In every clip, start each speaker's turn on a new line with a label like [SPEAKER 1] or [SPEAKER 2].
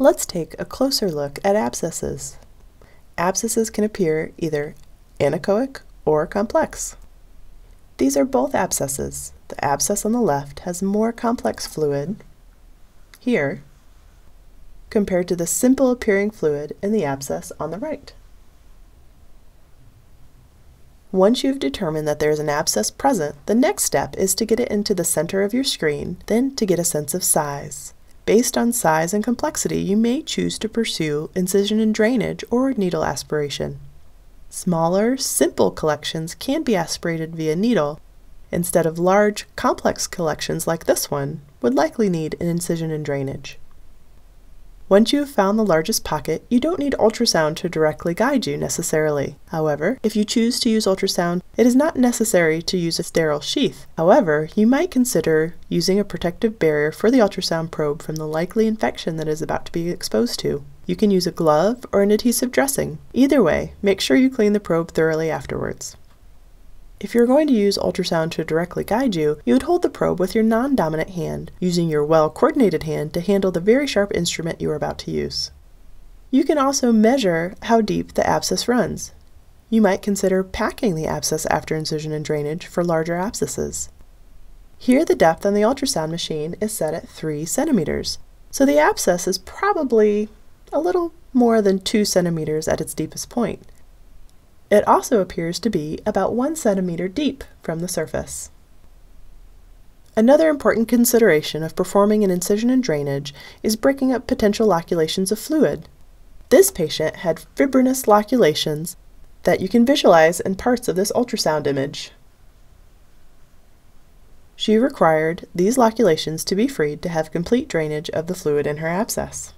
[SPEAKER 1] Let's take a closer look at abscesses. Abscesses can appear either anechoic or complex. These are both abscesses. The abscess on the left has more complex fluid, here, compared to the simple appearing fluid in the abscess on the right. Once you've determined that there is an abscess present, the next step is to get it into the center of your screen, then to get a sense of size. Based on size and complexity, you may choose to pursue incision and drainage or needle aspiration. Smaller, simple collections can be aspirated via needle, instead of large, complex collections like this one would likely need an incision and drainage. Once you have found the largest pocket, you don't need ultrasound to directly guide you necessarily. However, if you choose to use ultrasound, it is not necessary to use a sterile sheath. However, you might consider using a protective barrier for the ultrasound probe from the likely infection that is about to be exposed to. You can use a glove or an adhesive dressing. Either way, make sure you clean the probe thoroughly afterwards. If you're going to use ultrasound to directly guide you, you would hold the probe with your non-dominant hand, using your well-coordinated hand to handle the very sharp instrument you are about to use. You can also measure how deep the abscess runs. You might consider packing the abscess after incision and drainage for larger abscesses. Here the depth on the ultrasound machine is set at 3 centimeters, so the abscess is probably a little more than 2 centimeters at its deepest point. It also appears to be about 1 centimeter deep from the surface. Another important consideration of performing an incision and drainage is breaking up potential loculations of fluid. This patient had fibrinous loculations that you can visualize in parts of this ultrasound image. She required these loculations to be freed to have complete drainage of the fluid in her abscess.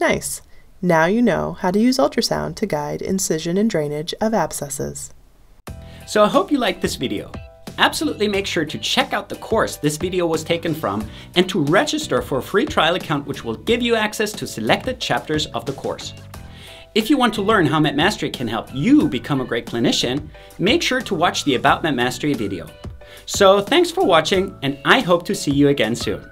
[SPEAKER 1] Nice! Now you know how to use ultrasound to guide incision and drainage of abscesses.
[SPEAKER 2] So I hope you liked this video. Absolutely make sure to check out the course this video was taken from and to register for a free trial account which will give you access to selected chapters of the course. If you want to learn how MedMastery can help you become a great clinician, make sure to watch the About MedMastery video. So thanks for watching and I hope to see you again soon.